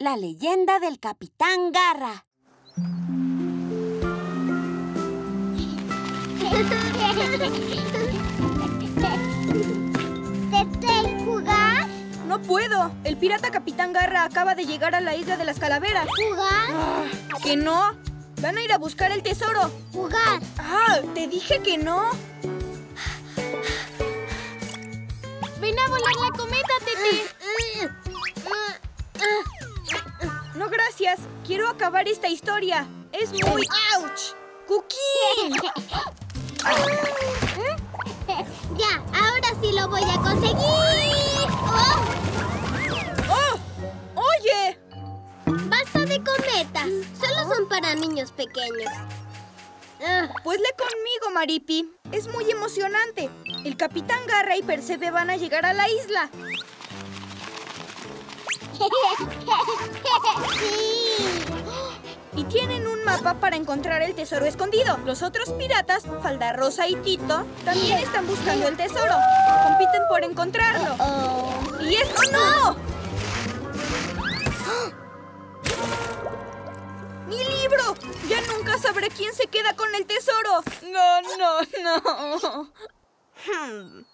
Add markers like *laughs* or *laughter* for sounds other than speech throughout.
La leyenda del Capitán Garra. ¿Deseo jugar? No puedo. El pirata Capitán Garra acaba de llegar a la isla de las calaveras. ¿Jugar? ¿Que no? Van a ir a buscar el tesoro. Jugar. Ah, te dije que no. ¡Ven a volar la cometa, Tete! No, gracias. Quiero acabar esta historia. Es muy... ¡Auch! ¡Cookie! *laughs* Ya, ahora sí lo voy a conseguir. ¡Oh! ¡Oh! ¡Oye! Basta de cometas. Solo son para niños pequeños. Ah, Pues lee conmigo, Maripi. Es muy emocionante. El Capitán Garra y Percebe van a llegar a la isla. Sí. *gasps* Y tienen un mapa para encontrar el tesoro escondido. Los otros piratas, Falda Rosa y Tito, también están buscando el tesoro. Compiten por encontrarlo. ¡Y es... ¡Oh, no! *gasps* ¡Mi libro! Ya nunca sabré quién se queda con el tesoro. No, no, no. Hmm.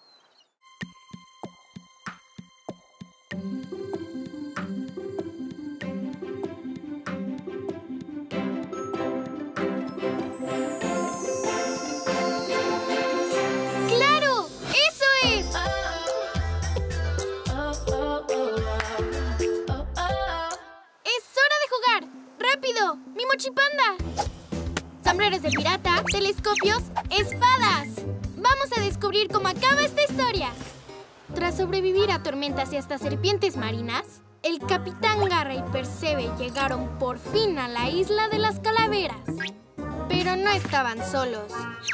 Sombreros de pirata, telescopios, espadas. Vamos a descubrir cómo acaba esta historia. Tras sobrevivir a tormentas y hasta serpientes marinas, el capitán Garra y Percebe llegaron por fin a la isla de las calaveras. Pero no estaban solos.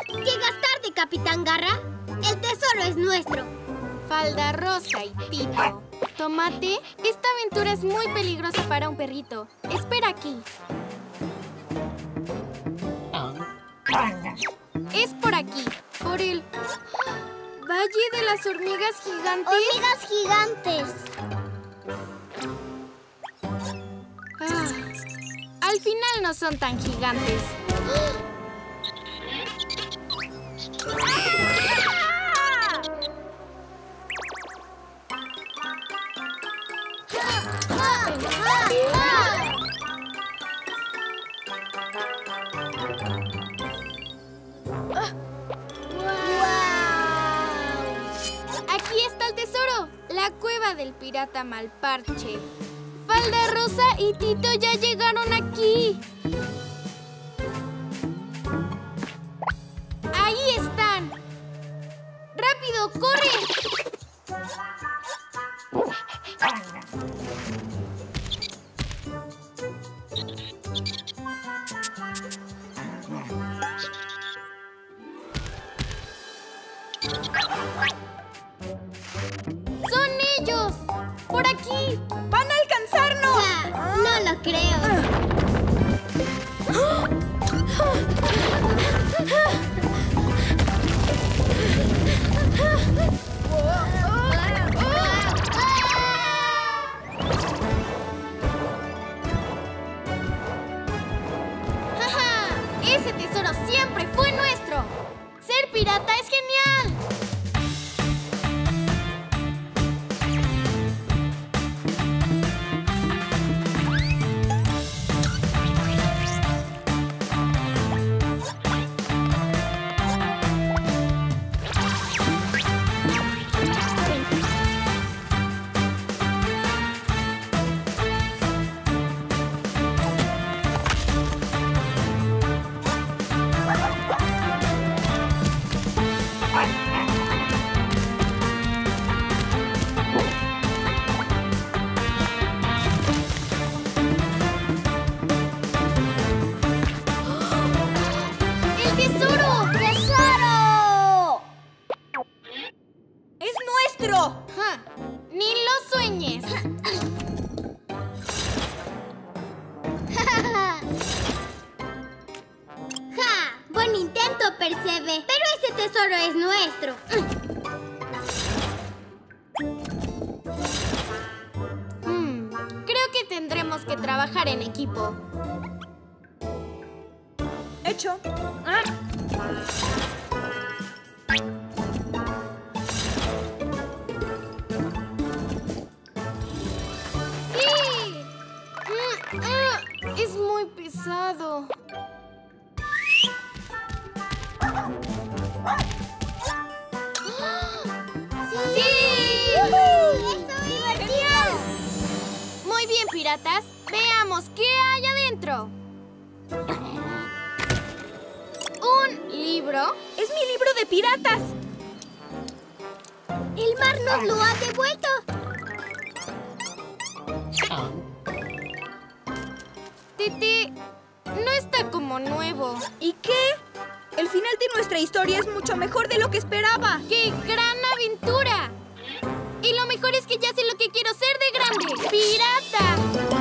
¿Llegas tarde, Capitán Garra? El tesoro es nuestro. Falda Rosa y Tito. Tomate, esta aventura es muy peligrosa para un perrito. Espera aquí. Es por aquí, por el Valle de las Hormigas Gigantes. Hormigas gigantes. Ah, al final no son tan gigantes. Del pirata Malparche. Falda Rosa y Tito ya llegaron aquí. Ahí están. ¡Rápido, corre! ¡Son ellos! ¡Por aquí! ¡Van a alcanzarnos! Ah, no lo creo. ¡Ese tesoro siempre fue nuestro! ¡Ser pirata ¡Ni lo sueñes! ¡Ja! Buen intento, Percebe. Pero ese tesoro es nuestro. Hmm, creo que tendremos que trabajar en equipo. Hecho. ¡Sí! Ah, es muy pesado. ¡Sí! ¡Eso divertido! Muy bien, piratas. Veamos qué hay adentro. Un libro. Es mi libro de piratas. El mar nos lo ha devuelto. Titi, no está como nuevo. ¿Y qué? El final de nuestra historia es mucho mejor de lo que esperaba. ¡Qué gran aventura! Y lo mejor es que ya sé lo que quiero ser de grande. ¡Pirata!